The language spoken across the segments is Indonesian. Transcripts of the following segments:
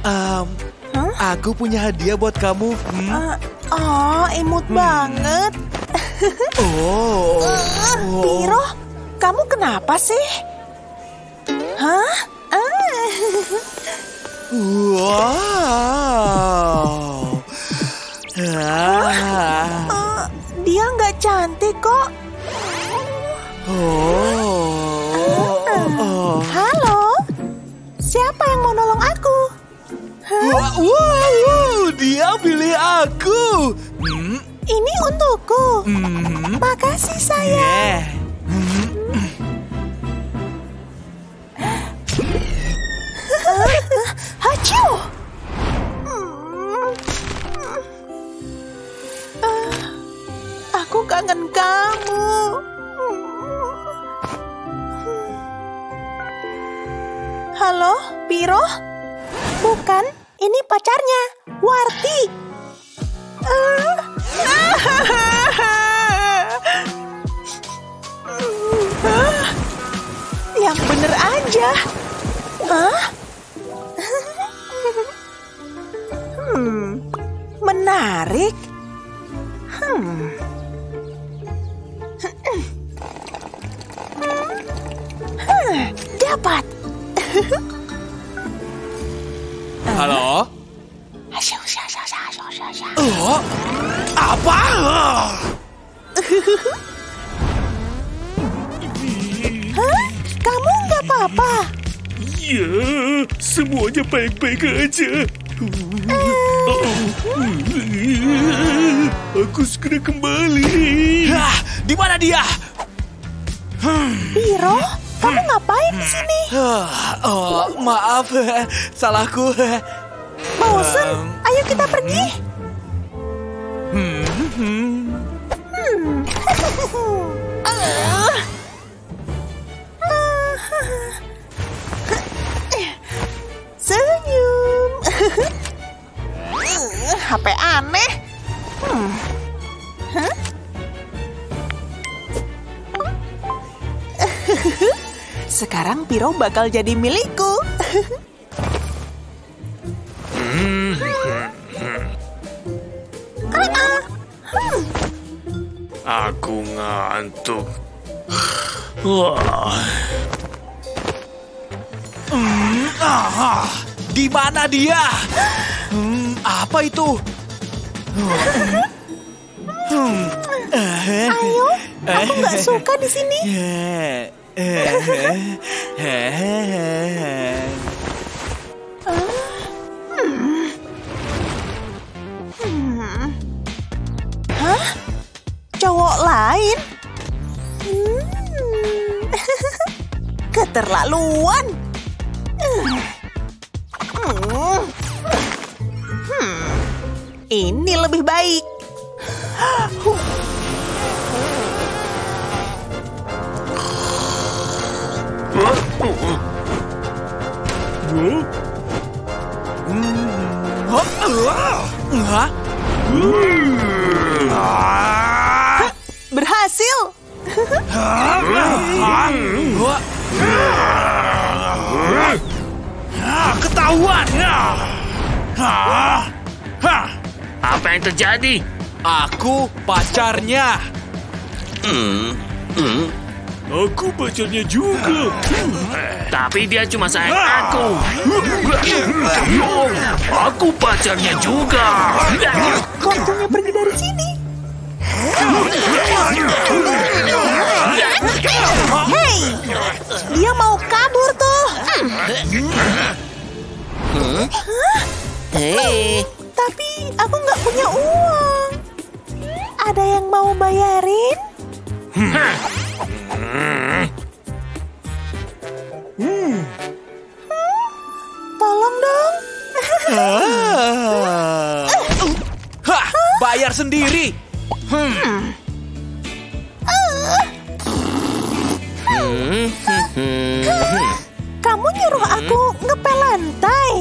Um, Aku punya hadiah buat kamu. Hmm? Uh, oh, imut hmm. banget. oh. Uh, Piro, kamu kenapa sih? Hah? Uh. wow. Ah. Uh, dia nggak cantik kok. Oh. Uh, halo, siapa yang mau nolong aku? Wow, wow, dia pilih aku. Hmm? Ini untukku. Hmm. Makasih sayang. Yeah. Hacu. Aku kangen kamu. Halo, Piro? Bukan, ini pacarnya, Warti. Yang bener aja. Hah? Hmm, menarik. Hmm. Hmm, dapat. Halo? Oh, apa? Hah? Kamu nggak apa-apa? Ya, semuanya baik-baik aja. Aku segera kembali. Hah, di mana dia? Biro, kamu ngapain di sini? Oh, maaf, salahku. Bosen, ayo kita pergi. Hmm. Hmm. Senyum. HP aneh. Sekarang Piro bakal jadi milikku. Aku ngantuk. Wah. Hmm, ah, di mana dia? Hmm, apa itu? Hmm. Ayo, aku nggak suka di sini. Hah? Cowok lain? Hmm. Keterlaluan. Hmm. Ini lebih baik. Berhasil. Ketahuan. Apa yang terjadi? Aku pacarnya. Hmm. Hmm. Aku pacarnya juga. Tapi dia cuma sayang aku. Aku pacarnya juga. Waktunya pergi dari sini. Hei, dia mau kabur tuh. Hei, Tapi aku nggak punya uang. Ada yang mau bayarin? Hmm, Hah, bayar sendiri. Hmm. Kamu nyuruh aku ngepel lantai?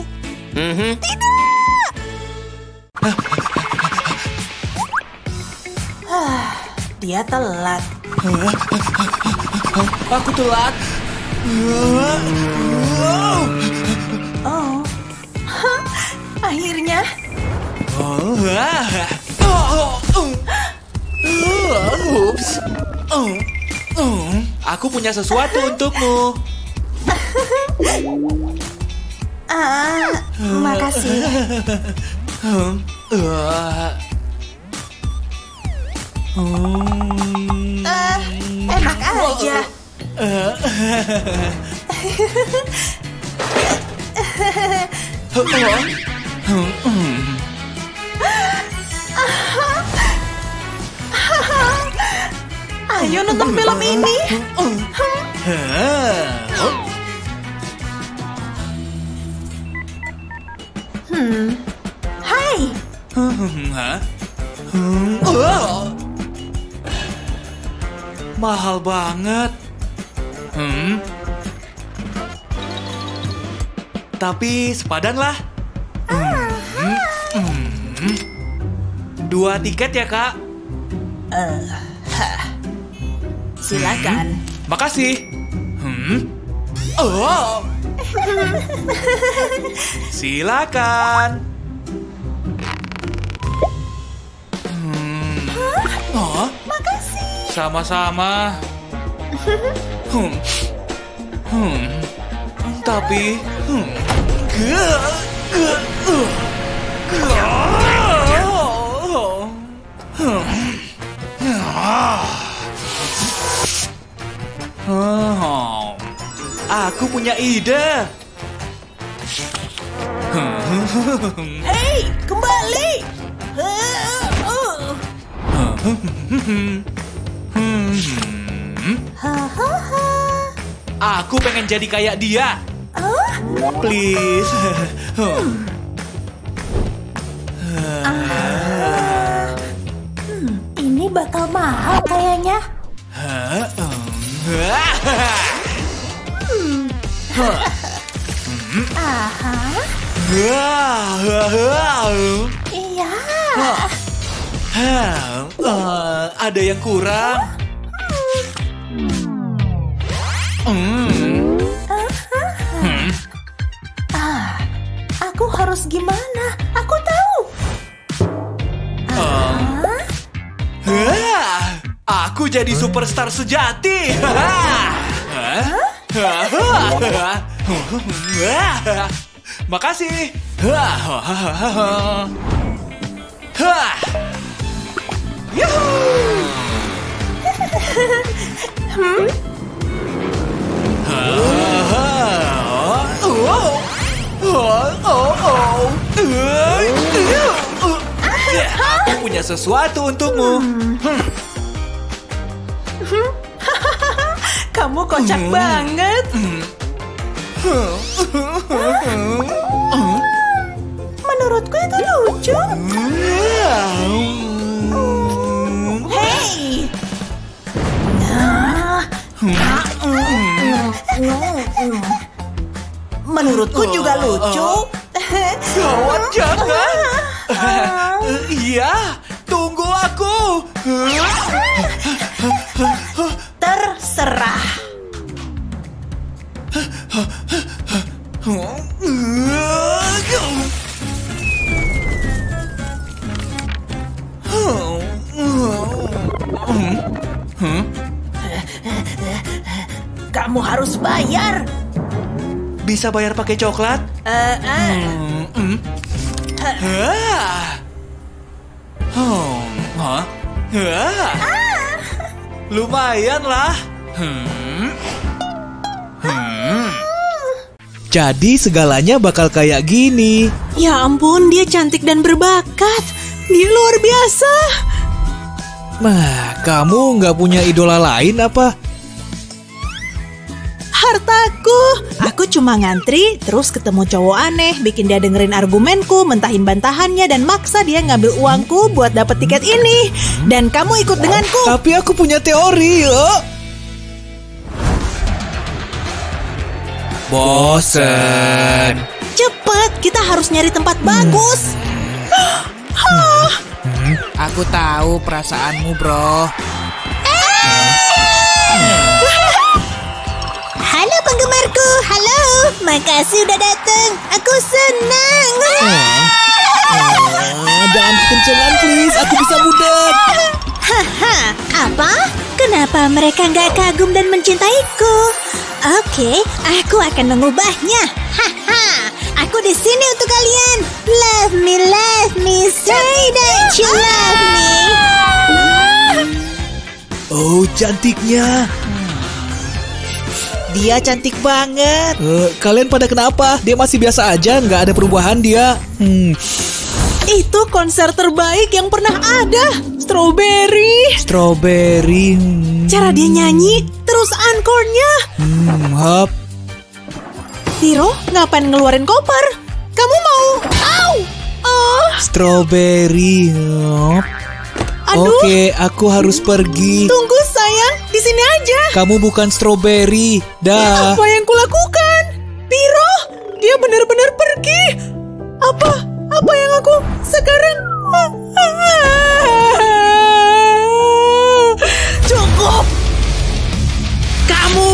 Tidak. Ah, Dia telat. Aku telat. Oh, akhirnya. Oh, ah. Oh, oh, oh. Ups. Oh, oh. Aku punya sesuatu untukmu. Ah, makasih. Ah, enak aja. Ayo nonton film ini. Hmm. Hai. Mahal banget. Hmm. Tapi sepadan lah. Dua tiket ya kak. Silakan. Makasih. Hmm. Oh. Silakan. Hmm. Oh, Makasih. sama-sama. Hmm. Hmm. Tapi, hmm. Ge- ge- uh. Ge- Oh. Aku punya ide. Hei, kembali. Aku pengen jadi kayak dia. Please. Bakal mahal kayaknya. Aha, iya. Ada yang kurang. Hmm. Hmm. Ah, aku harus gimana? Jadi superstar sejati. Makasih. Punya sesuatu untukmu. Kamu kocak banget. Menurutku itu lucu. Hei. Nah. Menurutku juga lucu. Gawat jangan. Iya, tunggu aku. Kamu harus bayar. Bisa bayar pakai coklat? Eh, eh. Hmm. Ah. Hmm. Hah? Ah. Lumayan lah. Hmm. Hmm. Jadi segalanya bakal kayak gini. Ya ampun, dia cantik dan berbakat. Dia luar biasa. Nah, kamu nggak punya idola lain apa? Hartaku. Aku cuma ngantri, terus ketemu cowok aneh, bikin dia dengerin argumenku, mentahin bantahannya, dan maksa dia ngambil uangku buat dapet tiket ini. Dan kamu ikut denganku. Tapi aku punya teori, yo. Bosen. Cepet, kita harus nyari tempat bagus. Aku tahu perasaanmu, bro. Makasih udah datang. Aku senang. jangan please, aku bisa budak. Haha, apa? Kenapa mereka nggak kagum dan mencintaiku? Oke, aku akan mengubahnya. Haha, aku di sini untuk kalian. Love me, love me, say that you love me. Oh, cantiknya. Dia cantik banget. Eh, kalian pada kenapa? Dia masih biasa aja, nggak ada perubahan dia. Hmm, Itu konser terbaik yang pernah ada. Strawberry. strawberry. Hmm, Cara dia nyanyi, terus encore-nya. hmm, hap. Hiro, ngapain ngeluarin koper? Kamu mau? Au! Oh, Strawberry. Hap. aduh. Oke, aku harus pergi. Tunggu sayang, di sini aja. Kamu bukan strawberry. Dah. Apa yang kulakukan? Piro, dia benar-benar pergi. Apa? Apa yang aku sekarang? Cukup. Kamu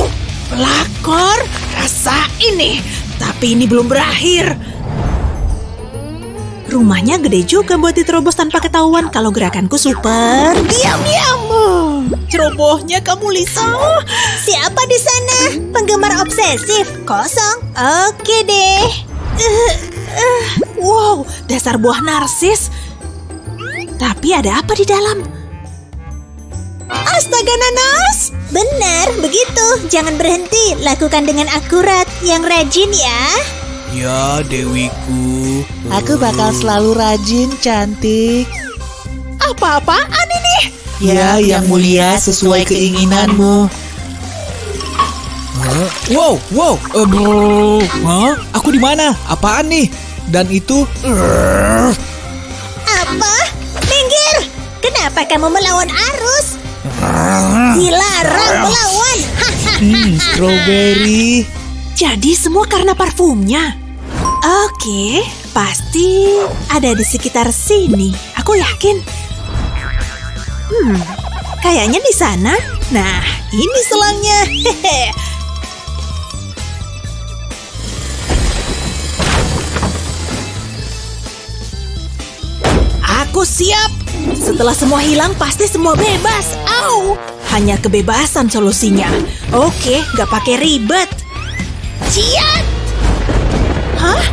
pelakor rasa ini. Tapi ini belum berakhir. Rumahnya gede juga buat diterobos tanpa ketahuan kalau gerakanku super. Diam, diam. Cerobohnya kamu Lisa. Siapa di sana? Penggemar obsesif? Kosong. Oke deh. Eh, eh, wow, dasar buah narsis. Tapi ada apa di dalam? Astaga nanas! Benar, begitu. Jangan berhenti. Lakukan dengan akurat. Yang rajin ya. Ya, Dewiku. Aku bakal selalu rajin, cantik. Apa-apaan ini? Ya, yang mulia sesuai keinginanmu. Hah? Wow, wow. Brrr. Hah? Aku di mana? Apaan nih? Dan itu Apa? Minggir! Kenapa kamu melawan arus? Dilarang melawan. Hmm, strawberry. Jadi semua karena parfumnya. Oke, pasti ada di sekitar sini. Aku yakin. Hmm, kayaknya di sana. Nah, ini selangnya. Hehe. Aku siap. Setelah semua hilang, pasti semua bebas. Au! Hanya kebebasan solusinya. Oke, gak pakai ribet. Ciat! Hah?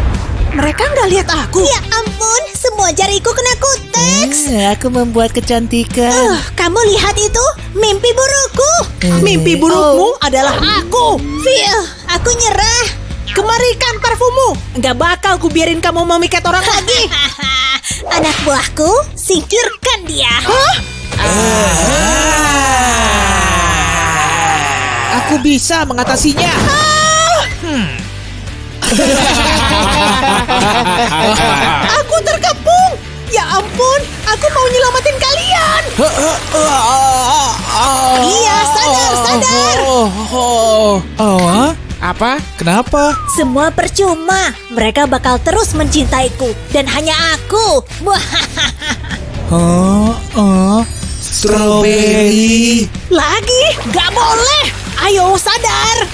Mereka nggak lihat aku? Ya ampun, semua jariku kena kuteks. Hmm, aku membuat kecantikan. Uh, kamu lihat itu? Mimpi burukku. Mimpi burukmu adalah aku. Phil, aku nyerah. Kemarikan parfummu. Nggak bakal ku biarin kamu memikat orang lagi. Anak buahku, singkirkan dia. Aku bisa mengatasinya. Aku terkepung. Ampun, aku mau nyelamatin kalian. Iya, sadar, sadar. Oh, oh, oh? Apa? Kenapa? Semua percuma. Mereka bakal terus mencintaiku. Dan hanya aku. Hah? Strawberry. Lagi, nggak boleh. Ayo sadar.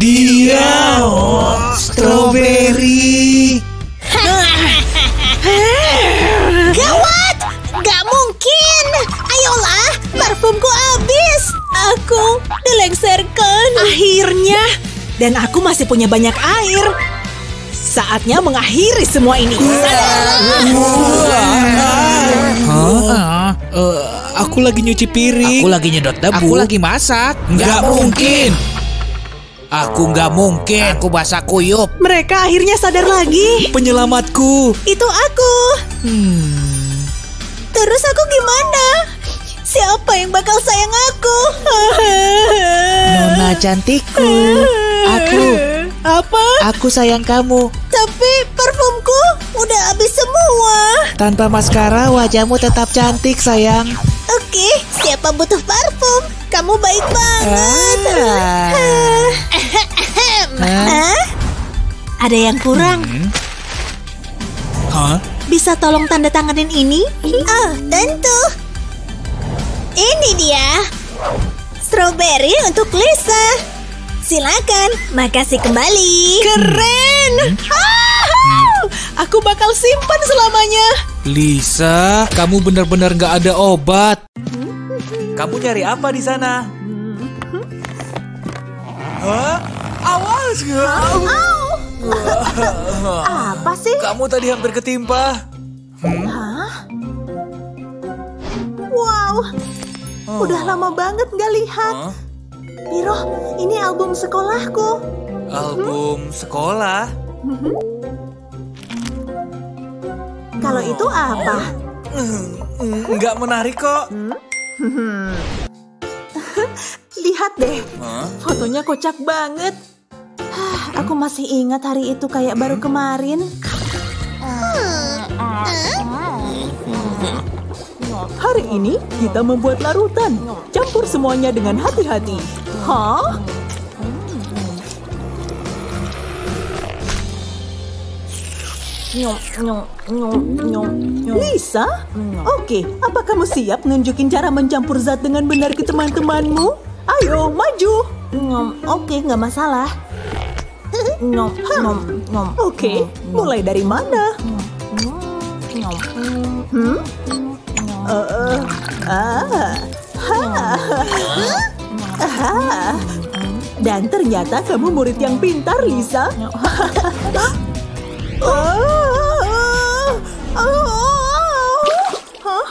Dia strawberry. Parfumku habis. Aku dilengsarkan. Akhirnya. Dan aku masih punya banyak air. Saatnya mengakhiri semua ini. Hah? Eh, aku lagi nyuci piring. Aku lagi nyedot debu. Aku lagi masak. Nggak mungkin. Aku nggak mungkin. Aku basah kuyup. Mereka akhirnya sadar lagi. Penyelamatku. Itu aku. Terus aku gimana? Siapa yang bakal sayang aku? Nona cantikku. Aku, Apa? aku sayang kamu. Tapi parfumku udah habis semua. Tanpa maskara wajahmu tetap cantik sayang. Oke, siapa butuh parfum? Kamu baik banget. Ah. Hah? Ada yang kurang. Hah? Bisa tolong tanda tanganin ini? Oh, tentu. Ini dia. Strawberry untuk Lisa. Silakan, makasih kembali. Keren! Ah, Aku bakal simpan selamanya. Lisa, kamu benar-benar nggak ada obat. Kamu nyari apa di sana? Hah? Awas! Apa sih? Kamu tadi hampir ketimpa. Wow, udah lama banget nggak lihat. Hah? Piro, ini album sekolahku. Album sekolah? Kalau itu apa? Hmm, Nggak menarik kok. Lihat deh, Hah? fotonya kocak banget. Aku masih ingat hari itu kayak baru kemarin. Hari ini kita membuat larutan. Campur semuanya dengan hati-hati. Hah? Lisa? Oke, apa kamu siap nunjukin cara mencampur zat dengan benar ke teman-temanmu? Ayo, maju. Oke, nggak masalah. Oke, mulai dari mana? Hmm? Eh, eh, ah. Ah. Dan ternyata kamu murid yang pintar, Lisa. Ah. Ah. Ah. Ah.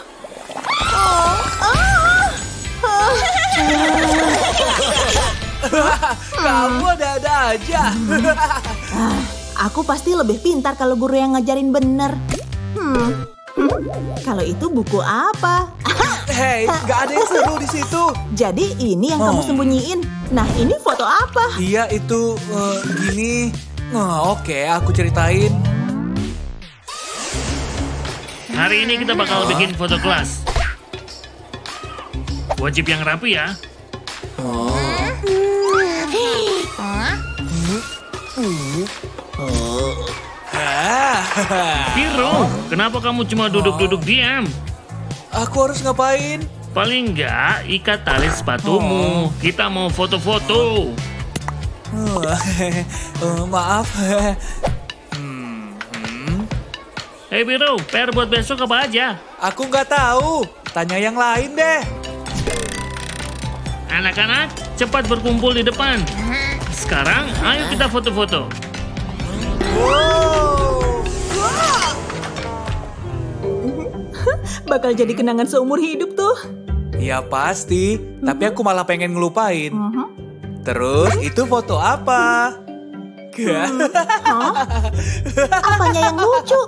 Kamu ada-ada aja. Aku pasti lebih pintar kalau guru yang ngajarin bener. Hmm. Hmm? Kalau itu buku apa? Hei, nggak ada yang seru di situ. Jadi ini yang kamu Oh. sembunyiin. Nah, ini foto apa? Iya, itu eh, gini. Nah, oke, aku ceritain. Hari ini kita bakal bikin foto kelas. Wajib yang rapi ya. Ah, Piro, kenapa kamu cuma duduk-duduk diam? aku harus ngapain? Paling enggak ikat tali sepatumu. Kita mau foto-foto. Eh, maaf. Hei Piro, PR buat besok apa aja? Aku nggak tahu. Tanya yang lain deh. Anak-anak, cepat berkumpul di depan. Sekarang, ayo kita foto-foto. Wow. Bakal jadi kenangan seumur hidup tuh. Ya pasti, tapi aku malah pengen ngelupain. Terus itu foto apa? Apanya yang lucu?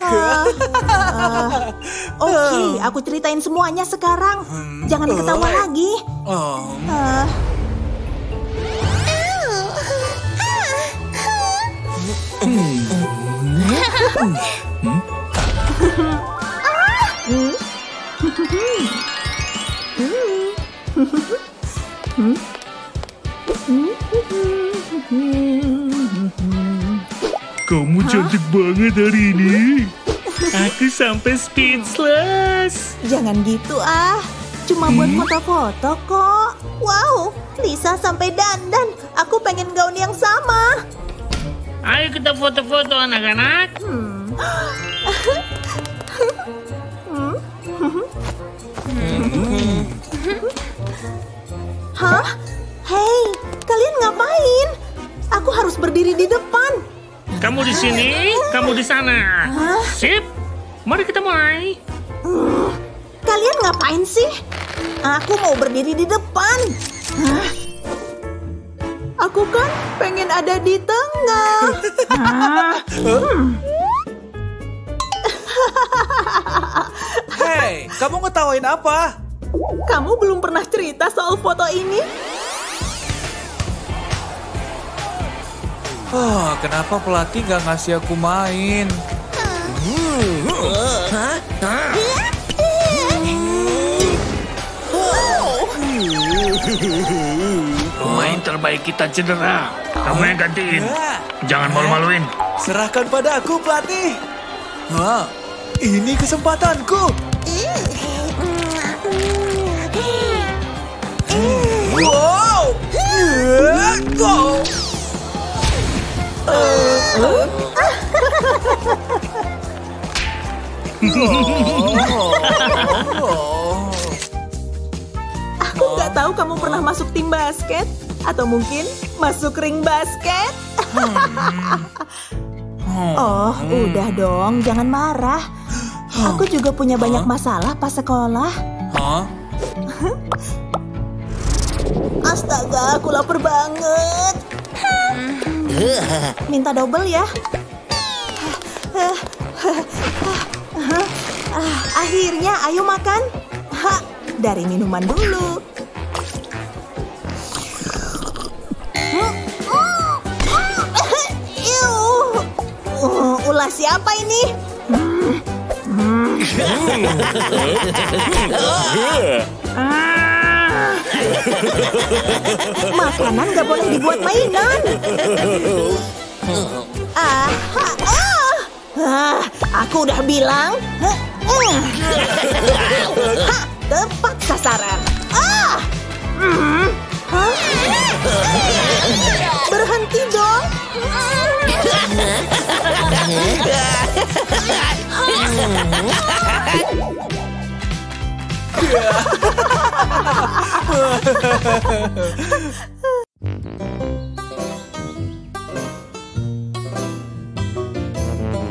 Ah, ah. Oke, aku ceritain semuanya sekarang. Jangan ketawa lagi. Oh, Ah. Kamu cantik banget hari ini. Aku sampai speechless. Jangan gitu ah. Cuma buat foto-foto kok. Wow, Lisa sampai dandan. Aku pengen gaun yang sama. Ayo kita foto-foto anak-anak. Hah? Hei, kalian ngapain? Aku harus berdiri di depan. Kamu di sini, kamu di sana. Sip. Mari kita mulai. Kalian ngapain sih? Aku mau berdiri di depan. Hah? Aku kan pengen ada di tengah. Hei, kamu ngetawain apa? Kamu belum pernah cerita soal foto ini? Oh, kenapa pelatih nggak ngasih aku main? Pemain terbaik kita cedera. Kamu yang gantiin. Jangan malu-maluin. serahkan padaku pelatih. Hah, ini kesempatanku. Wow. Go. Aku nggak tahu kamu pernah masuk tim basket atau mungkin masuk ring basket. oh, udah dong, jangan marah. Aku juga punya banyak masalah pas sekolah. Astaga, aku lapar banget. Minta double ya. Ah, Akhirnya, ayo makan. Ha, dari minuman dulu. Uh, ulah siapa ini? Makanan gak boleh dibuat mainan. Ah, ha, ah. Ah, aku udah bilang. Ha. Ha, tepat sasaran. Ah. Hmm. Hah? Berhenti dong.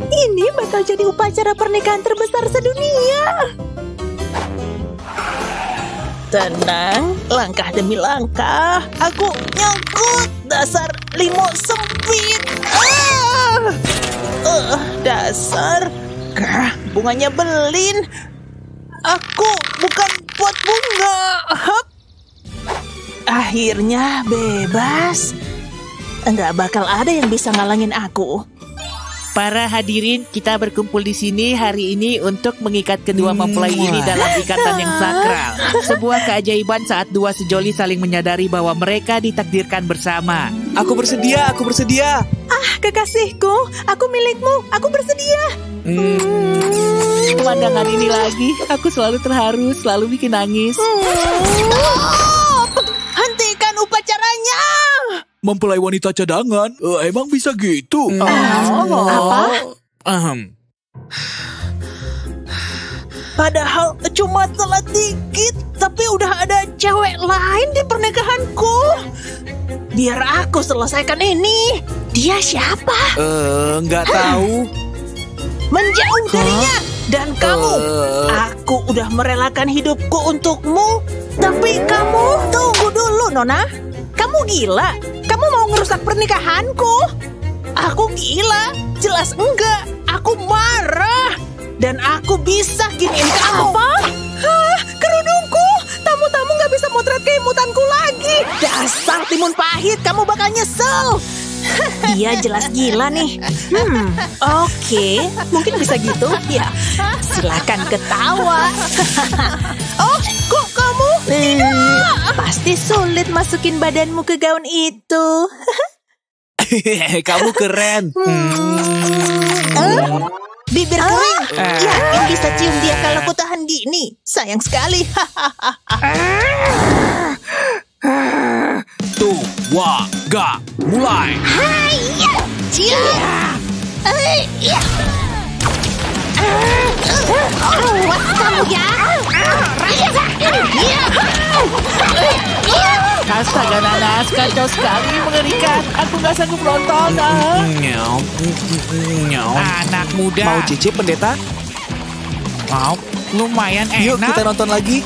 Ini bakal jadi upacara pernikahan terbesar sedunia. Tenang, langkah demi langkah. Aku nyangkut dasar limo sempit. Ah! Eh, dasar. Kah, bunganya belin. Aku bukan pot bunga. Hup. Akhirnya bebas. Enggak bakal ada yang bisa ngalangin aku. Para hadirin, kita berkumpul di sini hari ini untuk mengikat kedua mempelai ini dalam ikatan yang sakral. Sebuah keajaiban saat dua sejoli saling menyadari bahwa mereka ditakdirkan bersama. Aku bersedia, aku bersedia. Ah, kekasihku, aku milikmu. Aku bersedia. Pemandangan ini lagi, aku selalu terharu, selalu bikin nangis. Stop! Hentikan upacaranya. Mempelai wanita cadangan, Eh, emang bisa gitu? Apa? Ahem. Padahal cuma telat dikit, tapi udah ada cewek lain di pernikahanku. Biar aku selesaikan ini. Dia siapa? Eh, nggak tahu. Menjauh darinya. Dan kamu, Eh. aku udah merelakan hidupku untukmu. Tapi kamu, tunggu dulu Nona. Kamu gila. Kamu mau ngerusak pernikahanku? Aku gila. Jelas enggak. Aku marah. Dan aku bisa giniin kamu. Apa? Hah, kerudungku. Tamu-tamu nggak bisa motret keimutanku lagi. Dasar timun pahit, kamu bakal nyesel. Dia jelas gila nih. Hmm, oke. Mungkin bisa gitu. Ya, silakan ketawa. oh, kok kamu? Tidak. Pasti sulit masukin badanmu ke gaun itu. Kamu keren. Eh? Bibir kering. Yakin bisa cium dia kalau ku tahan gini. Sayang sekali. Tuh, Eh, ya. Awas kamu ya. Astaga nanas, kacau sekali, mengerikan. Aku nggak sanggup nonton. ah. Anak muda. Mau cicip pendeta? Mau? Lumayan Yuk enak. kita nonton lagi.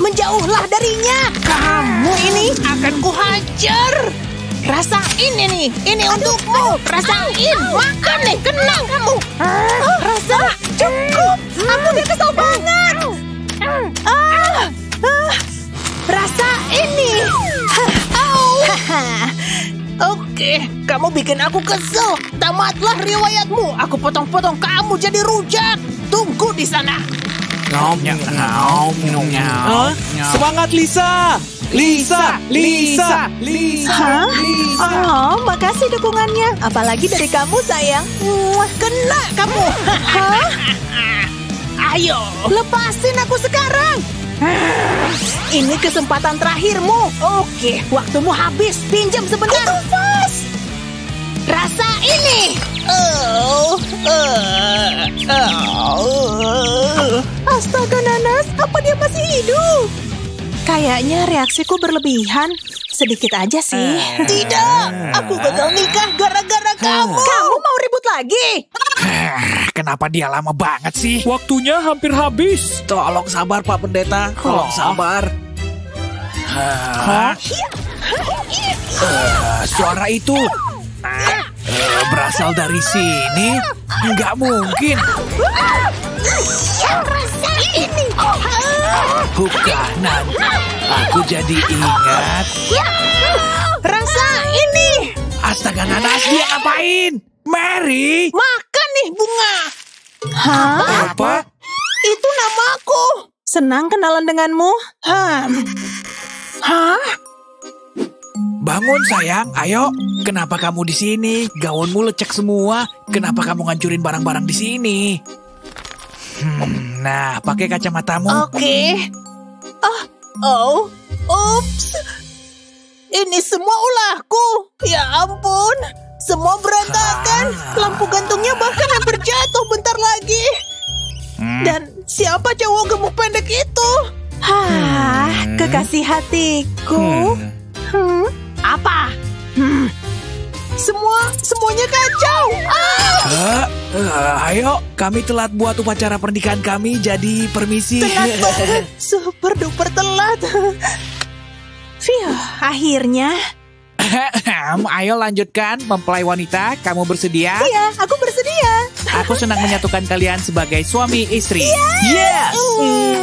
Menjauhlah darinya. Kamu ini akan kuhajar. Rasain ini. Ini untukmu. Rasain. Makan nih. Kenang kamu. Rasa. Cukup. Aku udah kesel banget. Ah. Oke, kamu bikin aku kesel. Tamatlah riwayatmu. Aku potong-potong kamu jadi rujak. Tunggu di sana. Hah? Semangat Lisa! Lisa! Lisa! Lisa! Hah? Lisa! Oh, makasih dukungannya. Apalagi dari kamu, sayang. Wah, kena kamu. Hah? Ayo, lepasin aku sekarang. Ini kesempatan terakhirmu. Oke, waktumu habis. Pinjam sebentar. Itu. Rasa ini. Oh, Astaga Nanas, apa dia masih hidup? Kayaknya reaksiku berlebihan. Sedikit aja sih. Tidak, aku gagal nikah gara-gara kamu. Kamu mau ribut lagi? Kenapa dia lama banget sih? Waktunya hampir habis. Tolong sabar Pak Pendeta, tolong sabar. Hah? Eh, suara itu eh, berasal dari sini? Nggak mungkin. Rasa ini. Bukanan. Aku jadi ingat. Rasa ini. Astaga nanas dia ngapain? Mary? Makan nih bunga. Hah? Apa? Itu namaku. Senang kenalan denganmu. Hah? Hah? Bangun sayang, ayo. Kenapa kamu di sini? Gaunmu lecek semua. Kenapa kamu ngancurin barang-barang di sini? Hmm, nah, pakai kacamatamu. Oke. Oh, oh, ups. Ini semua ulahku. Ya ampun. Semua berantakan. Lampu gantungnya bahkan hampir jatuh bentar lagi. Dan siapa cowok gemuk pendek itu? Hah, kekasih hatiku. Hmm, apa? Hmm. Semua, semuanya kacau. Ah! Eh, ayo, kami telat buat upacara pernikahan kami, jadi permisi. Telat banget. Super duper telat. Fiu, akhirnya. Ayo lanjutkan mempelai wanita. Kamu bersedia? Iya, aku bersedia. Aku senang menyatukan kalian sebagai suami istri. Yes! Hmm.